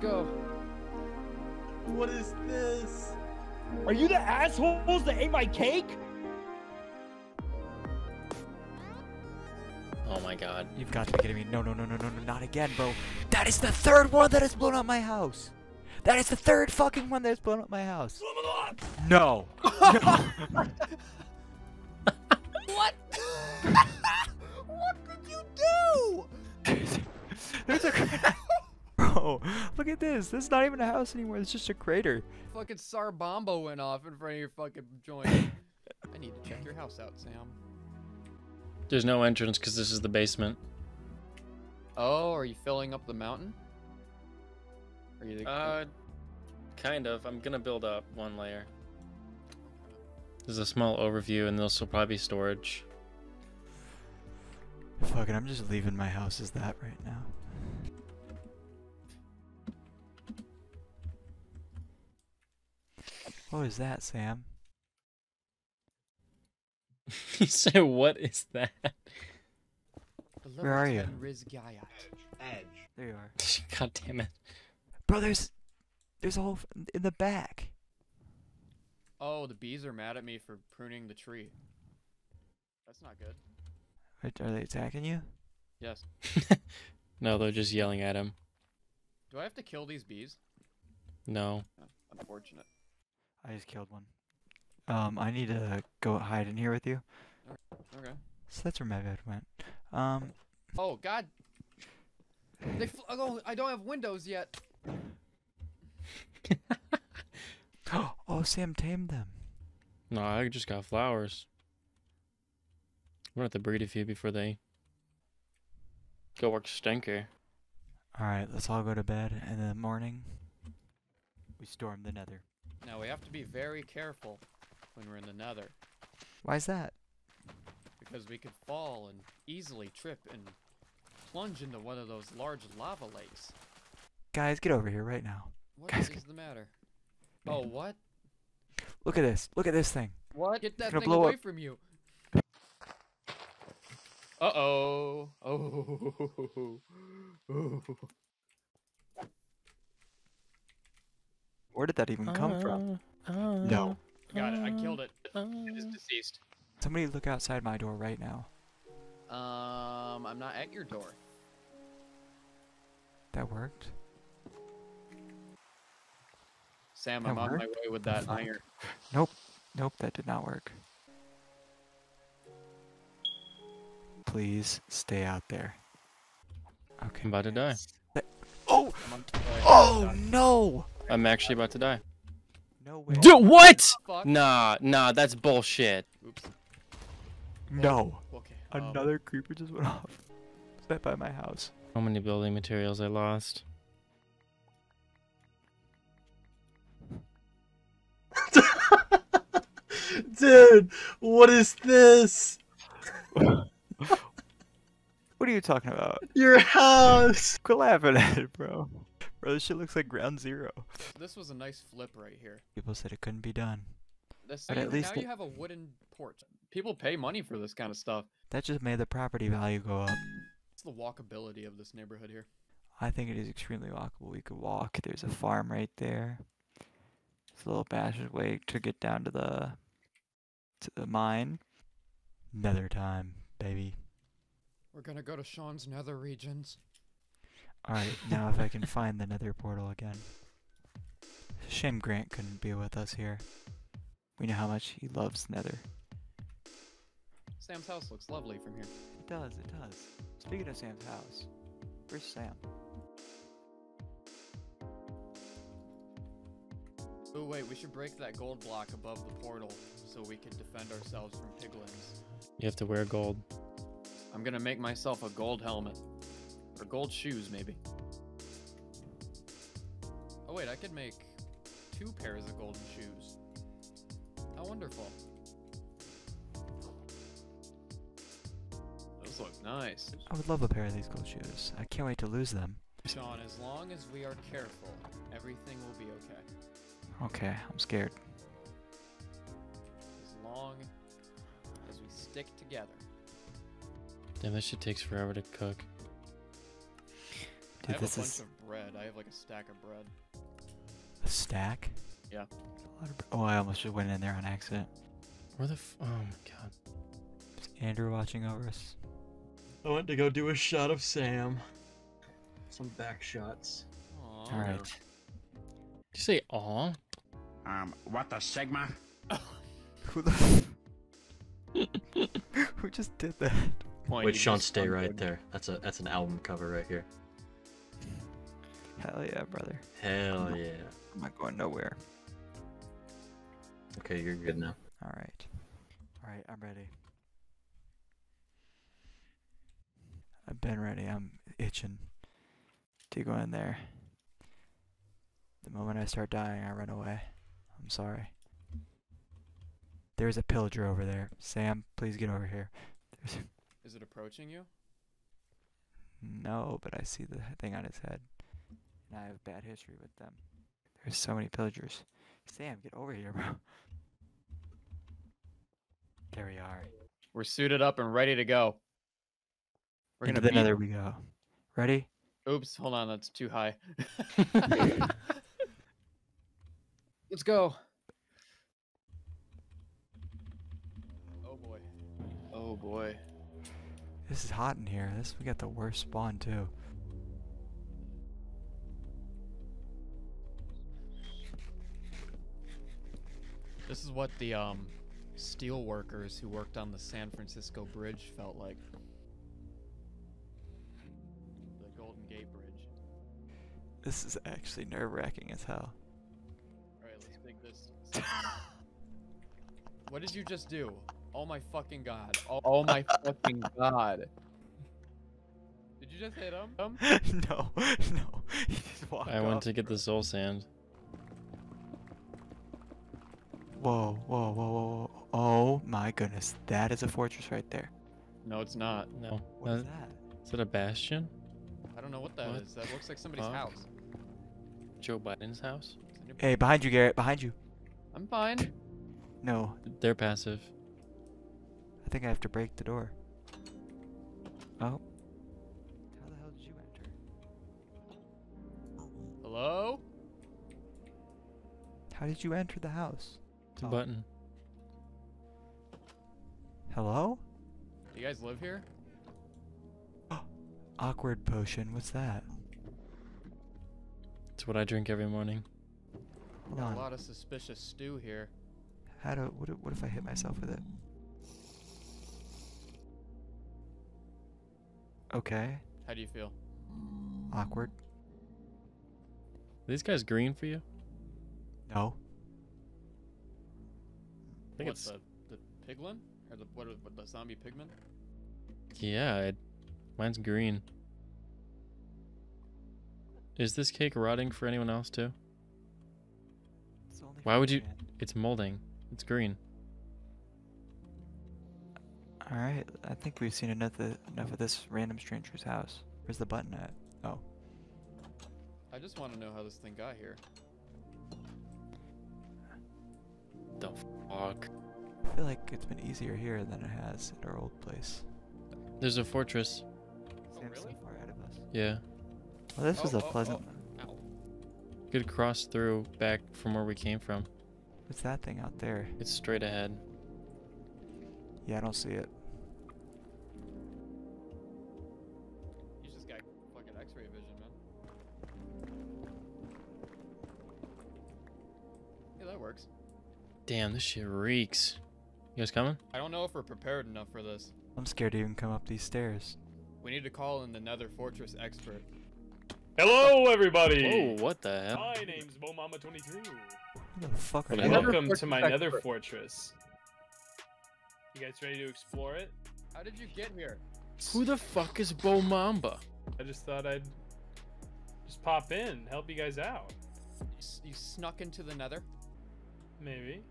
go. What is this? Are you the assholes that ate my cake? Oh my god. You've got to be kidding me. No, no, no, no, no, no, not again, bro. That is the third one that has blown up my house. That is the third fucking one that has blown up my house. No. What? look at this. This is not even a house anymore. It's just a crater. Fucking Sarbombo went off in front of your fucking joint. I need to check your house out, Sam. There's no entrance because this is the basement. Oh, are you filling up the mountain? Are you? the... Uh, kind of. I'm gonna build up one layer. There's a small overview, and this will probably be storage. Fuck it, I'm just leaving my house as that right now. What was that, Sam? you say, what is that? Where are you? Edge. There you are. God damn it. Bro, there's there's a hole in the back. Oh, the bees are mad at me for pruning the tree. That's not good. Wait, Are they attacking you? Yes. no, they're just yelling at him. Do I have to kill these bees? No. Oh, unfortunate. I just killed one. Um, I need to go hide in here with you. Okay. So that's where my bed went. Um, Oh God. They fl- oh, I don't have windows yet. oh, Sam tamed them. No, I just got flowers. We're gonna have to breed a few before they go work stinker. All right, let's all go to bed, and in the morning we storm the Nether. Now we have to be very careful when we're in the Nether Why's that? because we could fall and easily trip and plunge into one of those large lava lakes. Guys, get over here right now. What Guys, is the matter? Oh, what? Look at this. Look at this thing. What? Get that thing blow away up. from you. Uh oh. Oh. Where did that even come from? Uh, uh, no. Uh, Got it. I killed it. It is deceased. Somebody look outside my door right now. Um, I'm not at your door. That worked. Sam, That I'm on my way with that iron. Nope. Nope, that did not work. Please stay out there. Okay. I'm about to die. Oh! I'm on my way. Oh no! I'm actually about to die. No way. Dude, what? Fuck. Nah, nah, that's bullshit. Oops. No. Okay. um, Another creeper just went off. Right by my house. How many building materials I lost? Dude, what is this? What are you talking about? Your house. Quit laughing at it, bro. Bro, this shit looks like ground zero. this was a nice flip right here. People said it couldn't be done. This, But at you- least now you have a wooden porch. People pay money for this kind of stuff. That just made the property value go up. It's the walkability of this neighborhood here. I think it is extremely walkable. We could walk. There's a farm right there. It's a little passageway to get down to the to the mine. Nether time, baby. We're gonna go to Sean's nether regions. Alright, now if I can find the nether portal again. Shame Grant couldn't be with us here. We know how much he loves nether. Sam's house looks lovely from here. It does, it does. Speaking of Sam's house, where's Sam? Oh wait, we should break that gold block above the portal so we can defend ourselves from piglins. You have to wear gold. I'm gonna make myself a gold helmet. Or gold shoes, maybe. Oh wait, I could make two pairs of golden shoes. How wonderful. Those look nice. I would love a pair of these gold shoes. I can't wait to lose them. Sean, as long as we are careful, everything will be okay. Okay, I'm scared. As long as we stick together. Damn, this shit takes forever to cook. I have this a bunch is of bread. I have like a stack of bread. a stack. Yeah. A lot of Oh, I almost just went in there on accident. Where the f- Oh my god. Is Andrew watching over us? I went to go do a shot of Sam. Some back shots. Aw. All right. Did you say aw? Um, what the Sigma? Who the? f- Who just did that? Point, Wait, Sean, stay right there. That's a that's an album cover right here. Hell yeah, brother. Hell yeah. I'm not going nowhere. Okay, you're good now. All right. All right, I'm ready. I've been ready. I'm itching to go in there. The moment I start dying, I run away. I'm sorry. There's a pillager over there. Sam, please get over here. There's Is it approaching you? no, but I see the thing on his head. And I have a bad history with them. There's so many pillagers. Sam, get over here, bro. There we are. We're suited up and ready to go. We're Into gonna the beat- nether we go. Ready? Oops, hold on, that's too high. Let's go. Oh boy. Oh boy. This is hot in here. This we got the worst spawn too. This is what the um steel workers who worked on the San Francisco Bridge felt like. The Golden Gate Bridge. This is actually nerve wracking as hell. Alright, let's make this. what did you just do? Oh my fucking god. Oh, oh my fucking god. Did you just hit him? No, no. He just walked I went off. to get the soul sand. Whoa, whoa, whoa, whoa, whoa. Oh my goodness. That is a fortress right there. No, it's not. No. What is Uh, that? Is that a bastion? I don't know what that is. What That looks like somebody's fuck? house. Joe Biden's house? Is it your- Hey, behind you, Garrett. Behind you. I'm fine. No, They're passive. I think I have to break the door. Oh. How the hell did you enter? Hello? How did you enter the house? It's a Oh. button. Hello? Do you guys live here? Awkward potion. What's that? It's what I drink every morning. Hold Got on. a lot of suspicious stew here. How do? What, if- what if I hit myself with it? Okay. How do you feel? Awkward. Are these guys green for you? No. I think what, it's the, the piglin? Or the what, what the zombie pigman? yeah. It, mine's green. Is this cake rotting for anyone else too? It's only Why would you- man. It's molding. It's green. All right. I think we've seen enough of, enough of this random stranger's house. Where's the button at? Oh. I just want to know how this thing got here. The fuck. I feel like it's been easier here than it has at our old place. There's a fortress. Oh, Sam's so far ahead of us. Yeah. Well, this was Oh, a oh, oh. pleasant. Oh, ow. Could cross through back from where we came from. What's that thing out there? It's straight ahead. Yeah, I don't see it. Damn, this shit reeks. You guys coming? I don't know if we're prepared enough for this. I'm scared to even come up these stairs. We need to call in the Nether Fortress expert. Hello, everybody. Oh, what the hell? My name's Momama23. Who the fuck are What you? the hell? Welcome to Fortress my Nether fortress. You guys ready to explore it? How did you get here? Who the fuck is Bo Mamba? I just thought I'd just pop in, help you guys out. You, s- you snuck into the Nether? Maybe.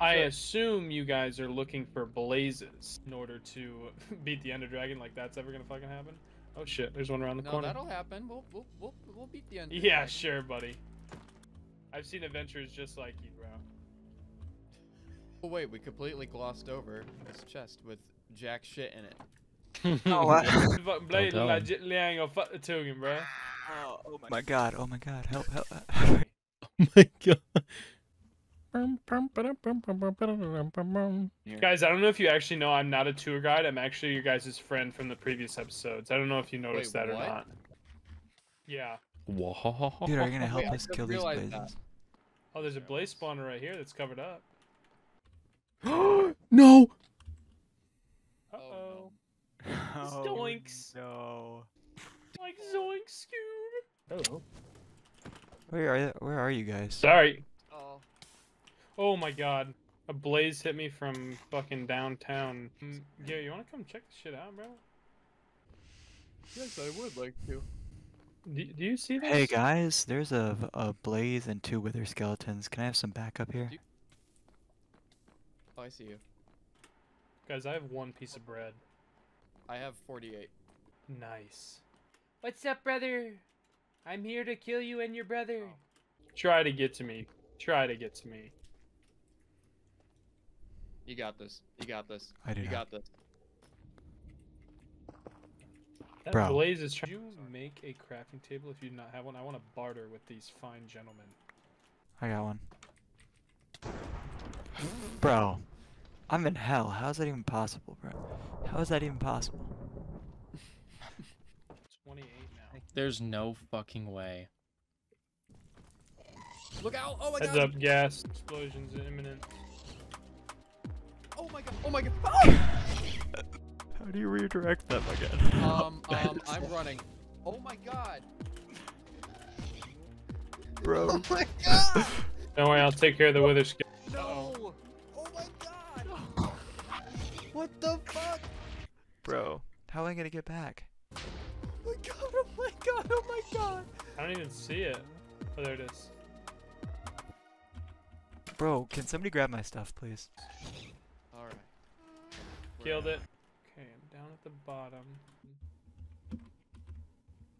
I Sure. assume you guys are looking for blazes in order to beat the Ender Dragon. Like that's ever gonna fucking happen? Oh shit! There's one around the No, corner. that'll happen. We'll we'll we'll, we'll beat the end. Yeah, sure, buddy. I've seen adventures just like you, bro. Oh wait, we completely glossed over this chest with jack shit in it. Oh, what? Blade tell like him. Jet Liang or fuck the Togan, bro. Oh, oh my god, oh my god, help, help. How do I- Oh my god. Guys, I don't know if you actually know I'm not a tour guide. I'm actually your guys' friend from the previous episodes. I don't know if you noticed Wait, that what? or not. Yeah. Whoa. Dude, are you gonna help Wait, us kill these realized that. blazes? Oh, there's a blaze spawner right here that's covered up. no. Uh Oh, oh. Zoinks. No. Like zoink Scoob. Oh. Where are where are you guys? Sorry. Oh. Oh my god. A blaze hit me from fucking downtown. Mm, Yeah, you wanna come check this shit out, bro? Yes, I would like to. Do, do you see this? Hey guys, there's a, a blaze and two wither skeletons. Can I have some backup here? Do- Oh, I see you. Guys, I have one piece of bread. I have 48. Nice. What's up, brother? I'm here to kill you and your brother. Try to get to me. Try to get to me. You got this. You got this. I do You not. got this. That Bro. blaze is trying. Could you make a crafting table if you do not have one? I want to barter with these fine gentlemen. I got one. Bro, I'm in hell. How is that even possible, bro? How is that even possible? 28 now. There's no fucking way. Look out! Oh my Heads god! up, gas. Explosions imminent. Oh my god! Oh my god! How do you redirect them again? Um, um, I'm running. Oh my god! bro. Oh my god! Don't worry, I'll take care of the wither skill. No! Oh my god! What the fuck? Bro, how am I gonna get back? Oh my god! Oh my god! Oh my god! I don't even see it. Oh, there it is. Bro, can somebody grab my stuff, please? All right. Killed it. Okay, I'm down at the bottom.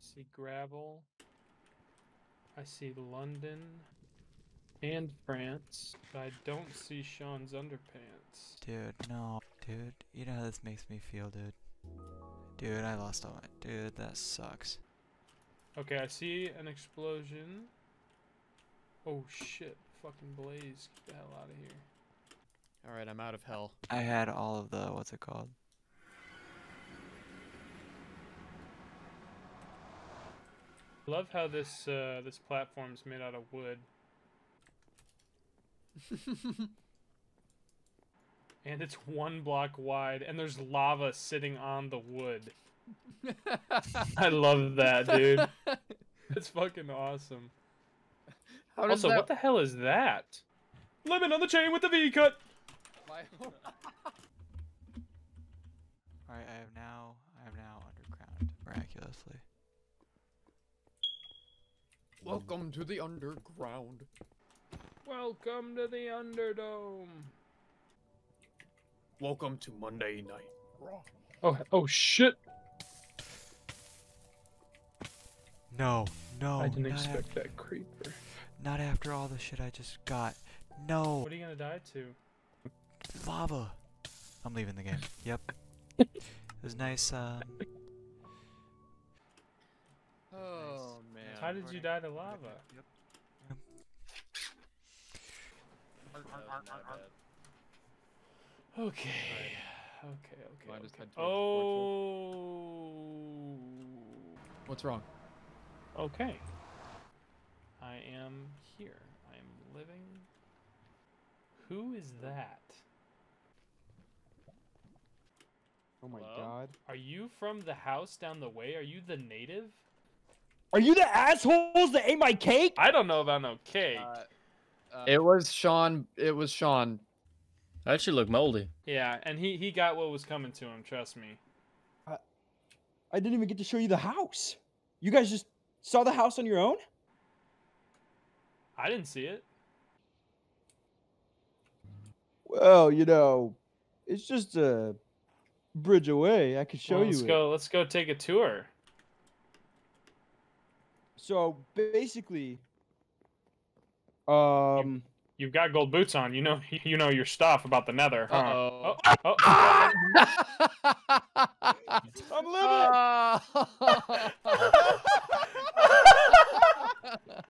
see gravel. I see London and France, but I don't see Sean's underpants. Dude, no. Dude, you know how this makes me feel, dude. Dude, I lost all my. Dude, that sucks. Okay, I see an explosion. Oh shit, fucking blaze. Get the hell out of here. All right, I'm out of hell. I had all of the. What's it called? Love how this uh, this platform's made out of wood. And it's one block wide, and there's lava sitting on the wood. I love that, dude. It's fucking awesome. How Also, that? what the hell is that? Lemon on the chain with the V cut. Why- Alright, I have now. I am now underground, miraculously. Welcome to the underground. Welcome to the Underdome. Welcome to Monday Night Raw. Oh, oh shit! No, no. I didn't expect af- that creeper. not after all the shit I just got. No, What are you gonna die to? Lava. I'm leaving the game. Yep. it was nice. Um, Oh man. How did you die to lava? Okay. Okay, okay. Well, I just okay. had to report Oh. What's wrong? Okay. I am here. I am living. Who is that? Oh my Hello? god. Are you from the house down the way? Are you the native? Are you the assholes that ate my cake? I don't know about no cake. Uh, it was Sean. It was Sean. I actually look moldy. yeah, and he he got what was coming to him. Trust me. I didn't even get to show you the house. You guys just saw the house on your own? I didn't see it. Well, you know, it's just a bridge away. I could show well, let's you. Let's go. Let's go take a tour. So basically, um, you, have got gold boots on. You know, you know your stuff about the Nether. Uh-oh. Oh, oh. oh. I'm living. Uh...